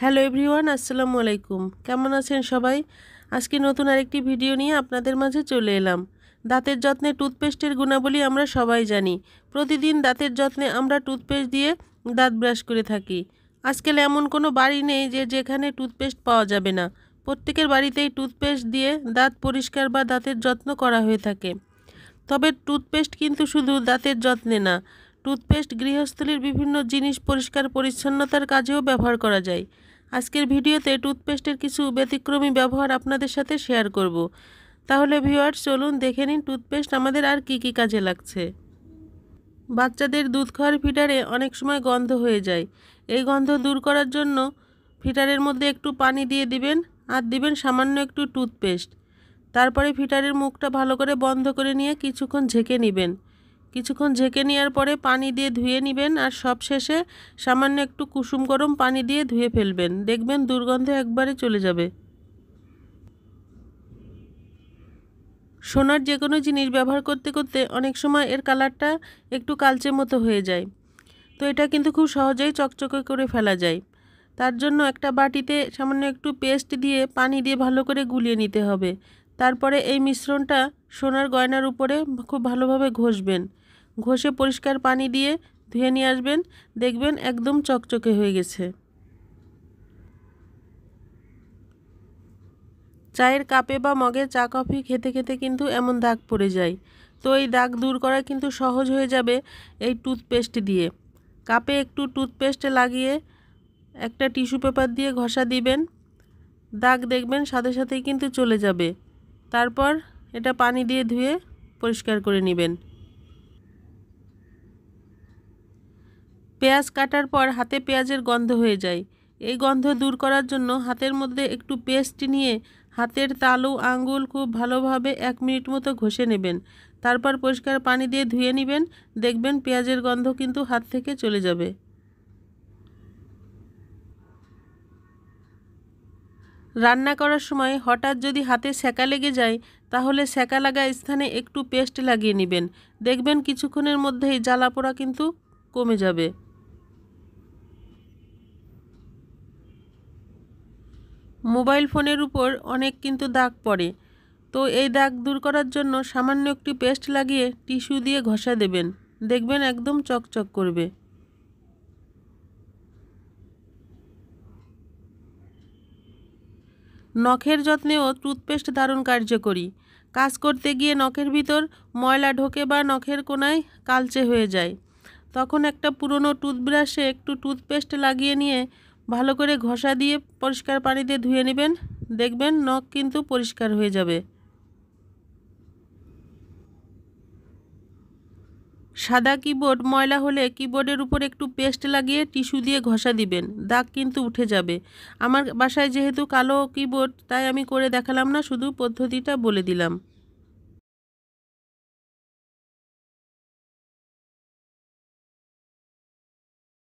Hello everyone, আসসালামু আলাইকুম। কেমন আছেন সবাই? আজকে নতুন আরেকটি ভিডিও নিয়ে আপনাদের মাঝে চলে এলাম। দাঁতের যত্নে টুথপেস্টের গুণাবলী আমরা সবাই জানি। প্রতিদিন দাঁতের যত্নে আমরা টুথপেস্ট দিয়ে দাঁত ব্রাশ করে থাকি। আজকাল এমন কোনো বাড়ি নেই যে যেখানে টুথপেস্ট পাওয়া যাবে না। প্রত্যেকের বাড়িতেই টুথপেস্ট দিয়ে দাঁত পরিষ্কার বা দাঁতের যত্ন করা হয়ে থাকে। তবে টুথপেস্ট কিন্তু শুধু দাঁতের যত্নে না টুথপেস্ট গৃহস্থলীর বিভিন্ন জিনিস পরিষ্কার পরিচ্ছন্নতার কাজেও ব্যবহার করা যায়। আজকের ভিডিওতে টুথপেস্টের কিছু ব্যতিক্রমী ব্যবহার আপনাদের সাথে শেয়ার করব। তাহলে ভিউয়ার্স, চলুন দেখে নিন টুথপেস্ট আমাদের আর কি কি কাজে লাগছে। বাচ্চাদের দুধ খাওয়ার ফিটারে অনেক সময় গন্ধ হয়ে যায়। এই গন্ধ দূর করার জন্য ফিটারের মধ্যে একটু পানি দিয়ে দিবেন আর দিবেন সামান্য একটু টুথপেস্ট। তারপরে ফিটারের মুখটা ভালো করে বন্ধ করে নিয়ে কিছুক্ষণ ঝেঁকে নেবেন। কিছুক্ষণ ঝেঁকে নেওয়ার পরে পানি দিয়ে ধুয়ে নেবেন আর সব শেষে সামান্য একটু কুসুম গরম পানি দিয়ে ধুয়ে ফেলবেন। দেখবেন দুর্গন্ধ একবারে চলে যাবে। সোনার যে কোনো জিনিস ব্যবহার করতে করতে অনেক সময় এর কালারটা একটু কালচে মতো হয়ে যায়। তো এটা কিন্তু খুব সহজেই চকচকে করে ফেলা যায়। তার জন্য একটা বাটিতে সামান্য একটু পেস্ট দিয়ে পানি দিয়ে ভালো করে গুলিয়ে নিতে হবে। তারপরে এই মিশ্রণটা সোনার গয়নার উপরে খুব ভালোভাবে ঘষবেন। ঘষে পরিষ্কার পানি দিয়ে ধুয়ে নিয়ে আসবেন। দেখবেন একদম চকচকে হয়ে গেছে। চায়ের কাপে বা মগে চা, কফি খেতে খেতে কিন্তু এমন দাগ পড়ে যায়। তো এই দাগ দূর করা কিন্তু সহজ হয়ে যাবে এই টুথপেস্ট দিয়ে। কাপে একটু টুথপেস্ট লাগিয়ে একটা টিস্যু পেপার দিয়ে ঘষা দিবেন। দাগ দেখবেন সাথে সাথেই কিন্তু চলে যাবে। তারপর এটা পানি দিয়ে ধুয়ে পরিষ্কার করে নেবেন। পেঁয়াজ কাটার পর হাতে পেঁয়াজের গন্ধ হয়ে যায়। এই গন্ধ দূর করার জন্য হাতের মধ্যে একটু পেস্ট নিয়ে হাতের তালু, আঙ্গুল খুব ভালোভাবে এক মিনিট মতো ঘষে নেবেন। তারপর পরিষ্কার পানি দিয়ে ধুয়ে নেবেন। দেখবেন পেঁয়াজের গন্ধ কিন্তু হাত থেকে চলে যাবে। রান্না করার সময় হঠাৎ যদি হাতে সেকা লেগে যায়, তাহলে সেকা লাগা স্থানে একটু পেস্ট লাগিয়ে নেবেন। দেখবেন কিছুক্ষণের মধ্যেই জ্বালা পোড়া কিন্তু কমে যাবে। মোবাইল ফোনের উপর অনেক কিন্তু দাগ পড়ে। তো এই দাগ দূর করার জন্য সামান্য একটি পেস্ট লাগিয়ে টিস্যু দিয়ে ঘষা দেবেন। দেখবেন একদম চকচক করবে। নখের যত্নেও টুথপেস্ট দারুণ কার্যকরী। কাজ করতে গিয়ে নখের ভিতর ময়লা ঢোকে বা নখের কোনায় কালচে হয়ে যায়। তখন একটা পুরনো টুথব্রাশে একটু টুথপেস্ট লাগিয়ে নিয়ে ভালো করে ঘষা দিয়ে পরিষ্কার পানিতে ধুয়ে নেবেন। দেখবেন নখ কিন্তু পরিষ্কার হয়ে যাবে। সাদা কিবোর্ড ময়লা হলে কিবোর্ডের উপর একটু পেস্ট লাগিয়ে টিস্যু দিয়ে ঘষা দিবেন। দাগ কিন্তু উঠে যাবে। আমার বাসায় যেহেতু কালো কিবোর্ড, তাই আমি করে দেখালাম না, শুধু পদ্ধতিটা বলে দিলাম।